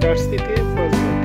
that's eh, the day